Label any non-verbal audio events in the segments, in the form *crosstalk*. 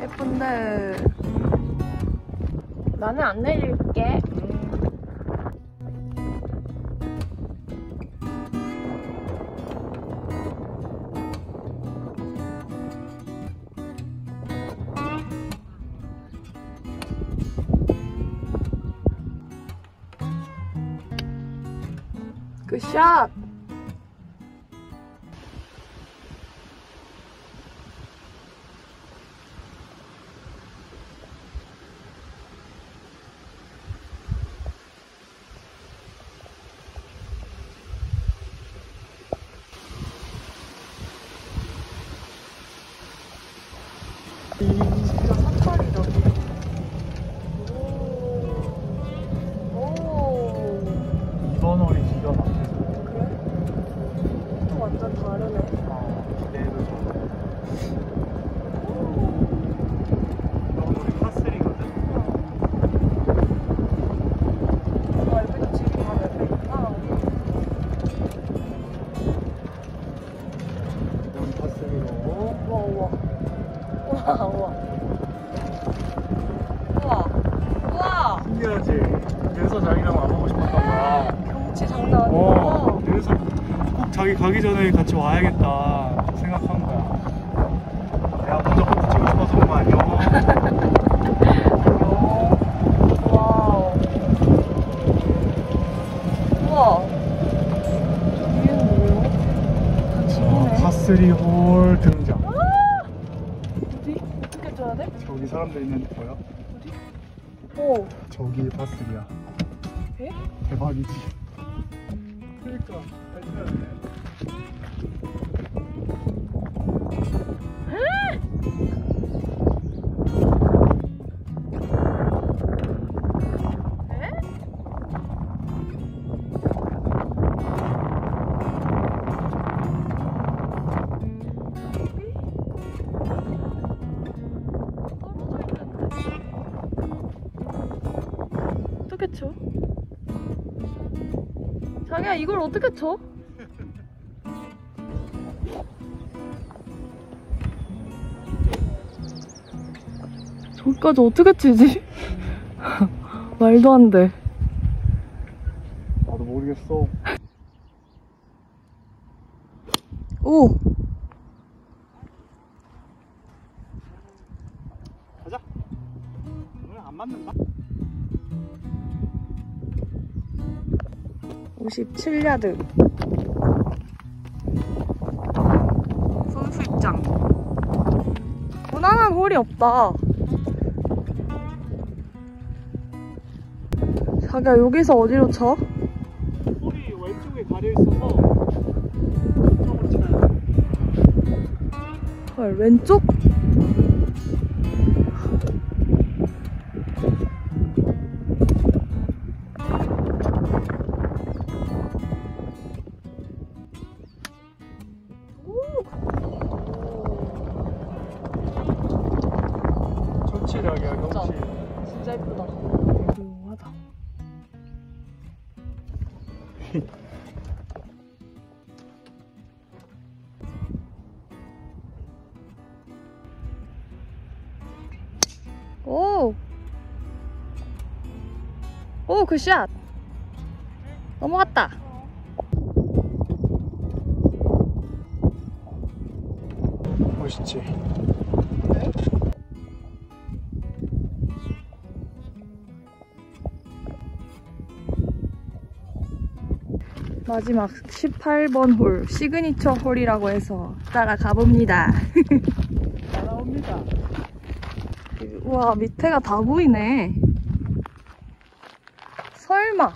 예쁜데. 나는 안 내릴게 굿샷 홀이 기가 막혀서 그래? 또 완전 다르네. 가기 전에 같이 와야겠다 생각한 거야 내가 먼저 퍼트 치고 싶어서 그런 거 아니야? 집이네. 파3홀 등장 어디? 어떻게 줘야 돼? 저기 사람들 있는데 보여? 오. 저기 파3야 에? 대박이지 그러니까 야 이걸 어떻게 쳐? 저기까지 어떻게 치지? *laughs* 말도 안 돼. 나도 모르겠어 오! 가자 오늘 안 맞는다 57야드. 선수 입장. 무난한 홀이 없다. 자기야, 여기서 어디로 쳐? 홀이 왼쪽에 가려 있어서 왼쪽으로 쳐야 돼 헐, 왼쪽? 오, 굿샷! 넘어갔다. 멋있지 마지막 18번 홀, 시그니처 홀이라고 해서 따라가 봅니다. *laughs* 따라옵니다 우와, 밑에가 다 보이네. 설마.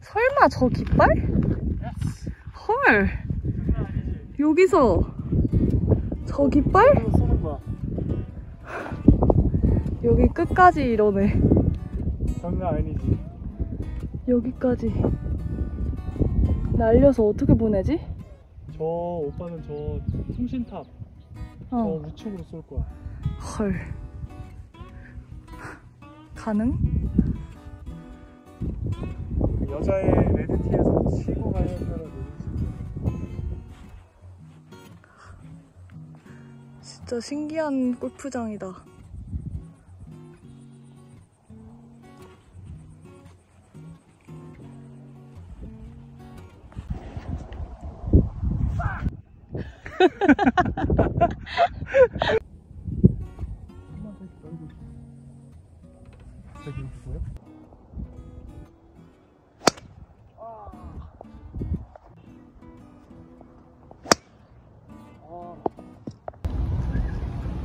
설마 저 깃발? 헐. 여기서 저 깃발? 여기 끝까지 이러네. 장난 아니지 여기까지. 날려서 어떻게 보내지? 저 오빠는 저 통신탑 저 어. 우측으로 쏠 거야. 헐. 가능? 그 여자의 레드티에서 치고 가야 한다는 진짜 신기한 골프장이다. 저기 누구야?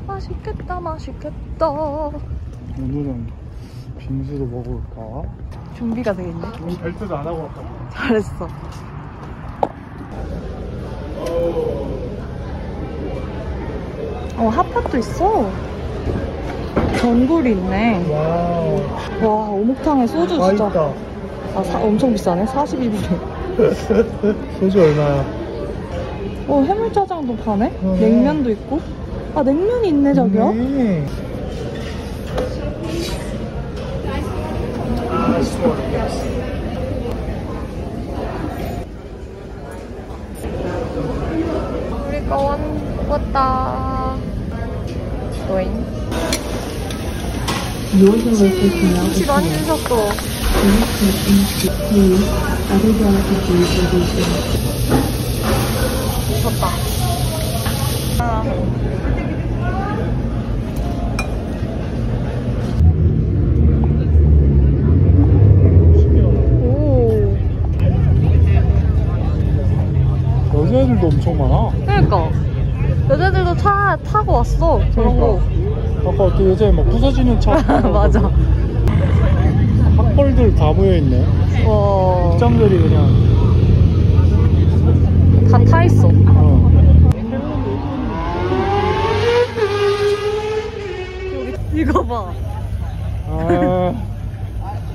맛있겠다, 맛있겠다. 오늘은 빙수도 먹을까? 준비가 돼 있네. 우리 벨트도 안 하고 왔거든. 잘했어. 어, 핫팟도 있어. 전골이 있네. Wow. 와, 어묵탕에 소주 아, 진짜. 있다. 아, 사- 엄청 비싸네. 42불에. *laughs* 소주 얼마야? 어, 해물짜장도 파네? 어. 냉면도 있고. 아, 냉면이 있네, 저기요. 네. 우리가 완, 왔다. Is 혹시 많이. 드셨어? 미쳤다. 아. 오. 여자애들도 엄청 많아. 그러니까. 차 타고 왔어. 저런 거. 아까 어떤 여자애 막 부서지는 차. *laughs* 맞아. 학벌들 다 모여있네. 와. 직장들이 그냥. 다 타 있어. 어. 이거 봐. 아,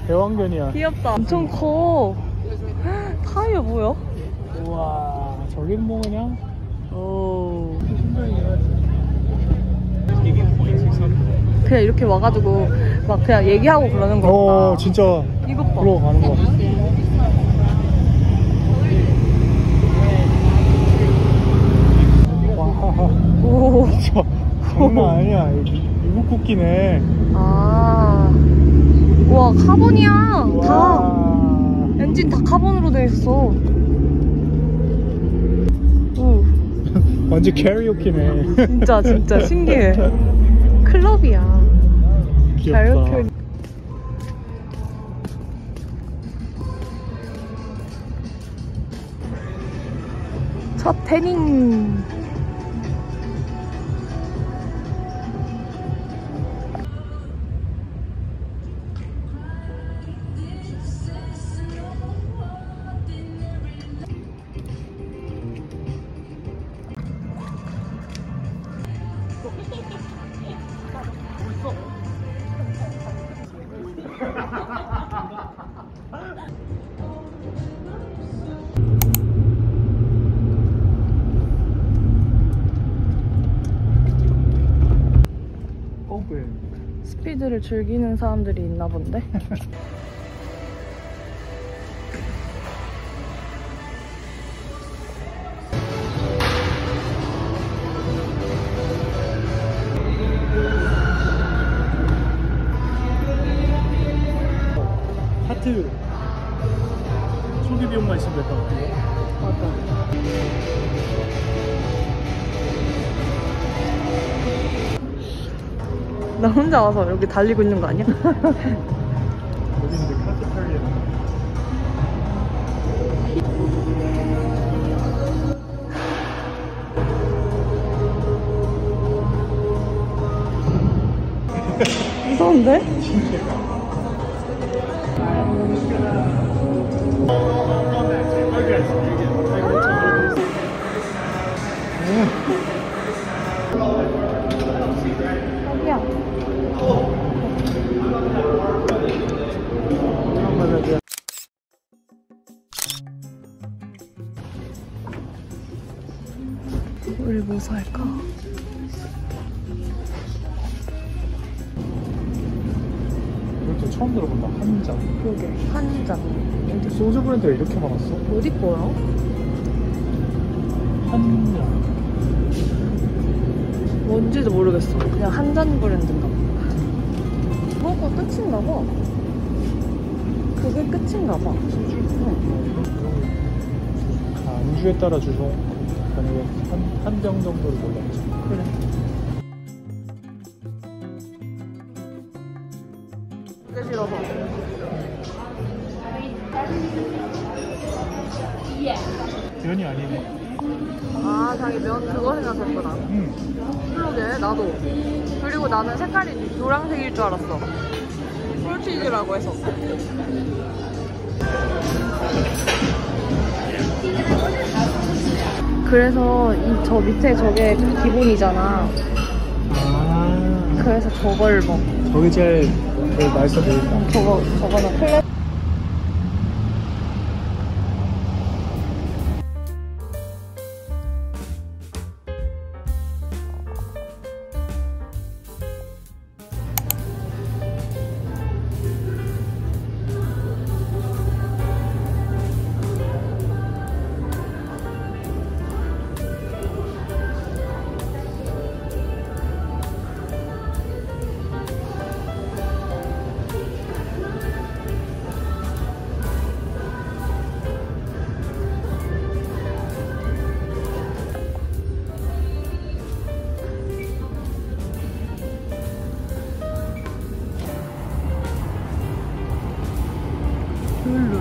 대왕견이야. 귀엽다. 엄청 커. 타이어 뭐야? 우와, 저긴 뭐 그냥. 오. 그냥 이렇게 와가지고 막 그냥 얘기하고 그러는 거구나. 어, 진짜 이것 봐. 그러고 가는 거. 와, 오. 진짜 장난 아니야. 미국 국기네. 아. 와, 카본이야. 다. 와. 엔진 다 카본으로 돼 있어. 오. 완전 캐리오키네. 진짜, 진짜 신기해. 클럽이야. 귀엽다. 첫 태닝. 스피드를 즐기는 사람들이 있나 본데? *laughs* 혼자 와서 여기 달리고 있는 거 아니야? 여기 이제 카페테리아. 무서운데? *laughs* 처음 들어본다. 한잔. 그러게 한 잔. 근데 소주 브랜드가 이렇게 많았어? 어디 거야? 한잔. 뭔지도 모르겠어. 그냥 한 잔 브랜드인가 봐. 뭐가 끝인가 봐. 그게 끝인가 봐. 소주? 응. 아, 안주에 따라 주종 만약에 한 한 병 정도를 골랐지. 그래. 그게 싫어서. 면이 아니네. 아, 자기 면 그거 생각했구나. 응. 그러게, 나도. 그리고 나는 색깔이 노란색일 줄 알았어. 폴치즈라고 해서. 그래서 이 저 밑에 저게 기본이잖아. 아. 그래서 저걸 먹. 저게 제일, 맛있어 보인다. 저거 저거는 클래.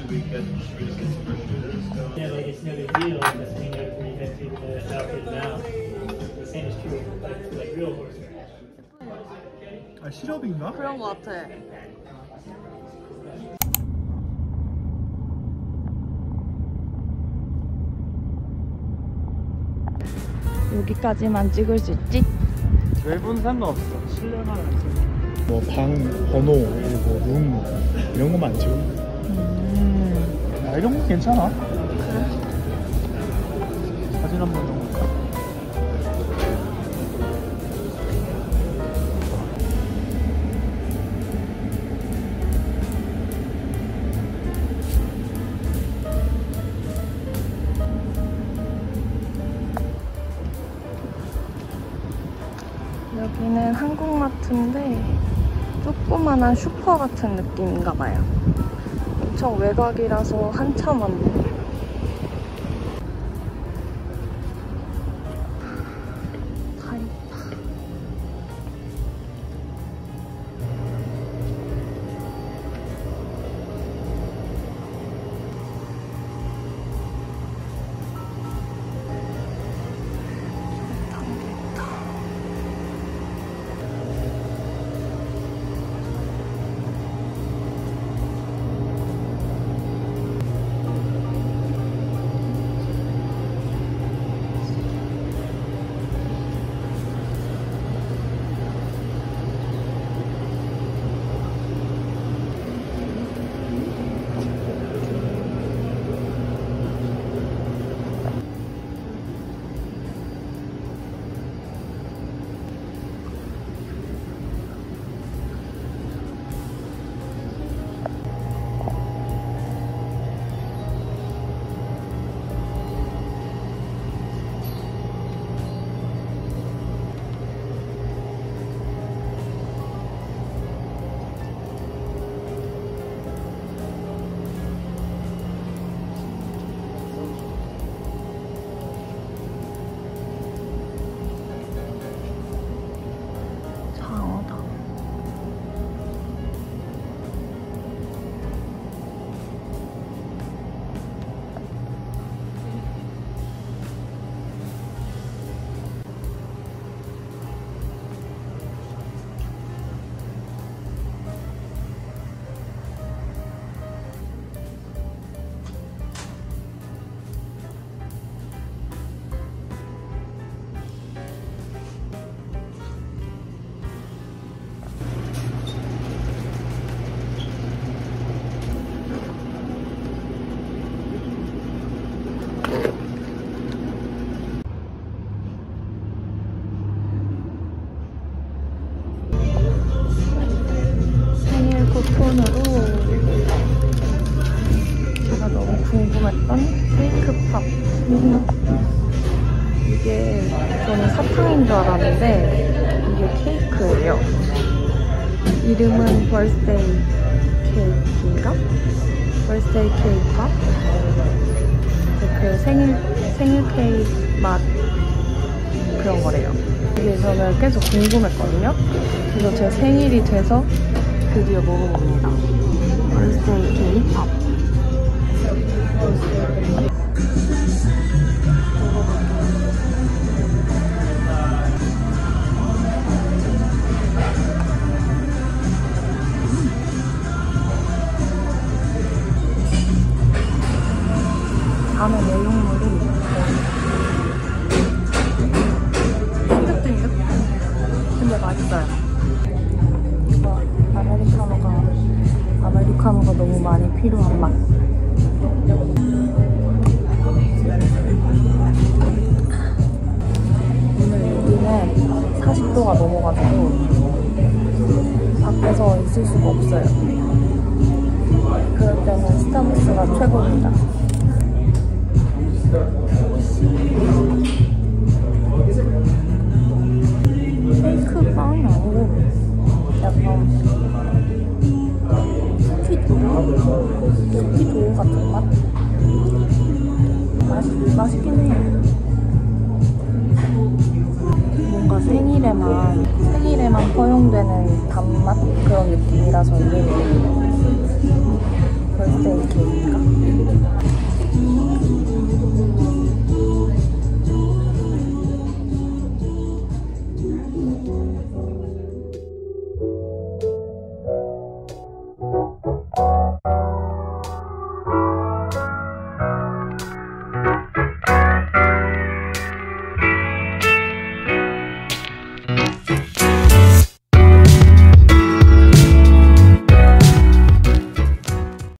should we get, should we just get some prosciutto? Yeah, like it's no big deal. Just saying that we have to the outfit now. The same is true like, like real horse race. 아 시럽인가? 그런 거 같아. 여기까지만 찍을 수 있지? 외부는 상관없어. 실내만 안 찍어. 뭐방 번호 그리고 룸 이런 것만 안 찍어. 이런 건 괜찮아. 사진 한 번 정도. 여기는 한국마트인데 조그만한 슈퍼 같은 느낌인가 봐요. 엄청 외곽이라서 한참 왔네. 궁금했던 cake pop 이게 저는 사탕인 줄 알았는데 이게 케이크예요 이름은 birthday cake인가? birthday cake pop 그 생일 생일 케이크 맛 그런 거래요. 이게 저는 계속 궁금했거든요. 그래서 제 생일이 돼서 드디어 먹어봅니다. 벌스데이 케이팝. 안에 40도가 넘어가지고 밖에서 있을 수가 없어요 그럴 때는 스타벅스가 최고입니다 쉐이크 빵이 아니고 약간 쿠키 도우? 쿠키 도우 같은 맛? 맛 맛있긴 해요. 뭔가 생일에만 생일에만 허용되는 단맛 그런 느낌이라서 이게 벌스데이 케이크인가?